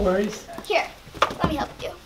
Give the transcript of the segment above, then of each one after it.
Worries. Here, let me help you.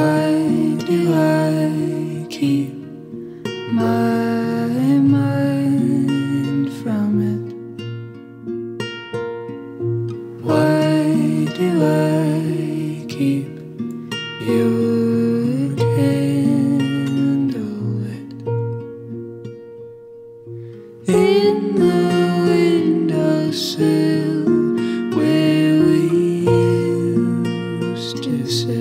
Why do I keep my mind from it? Why do I keep your in the windowsill where we used to sit?